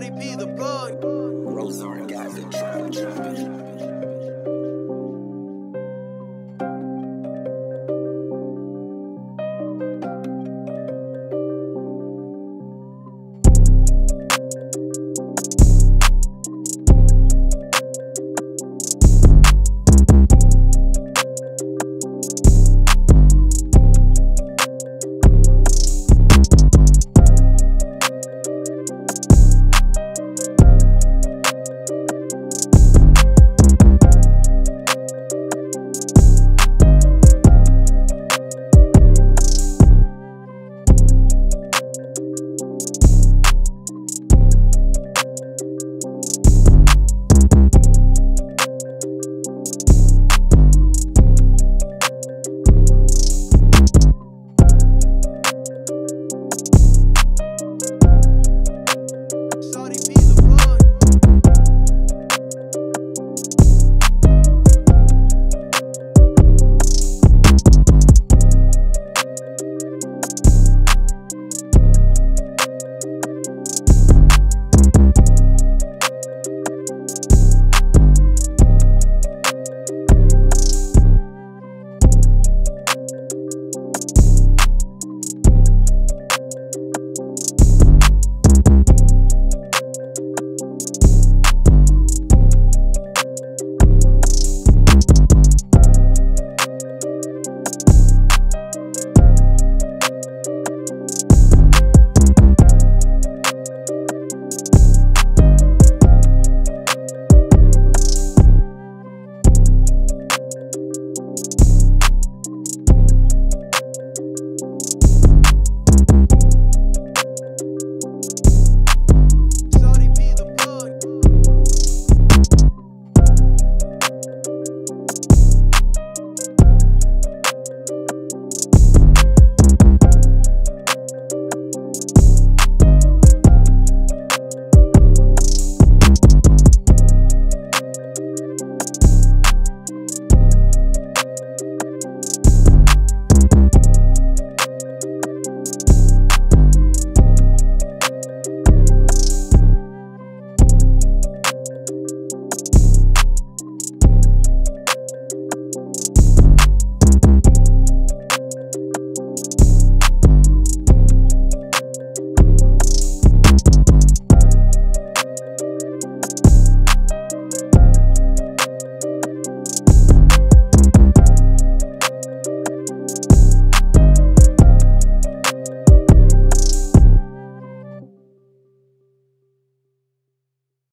Cardi B, the bug. Rosar got the trap trapping.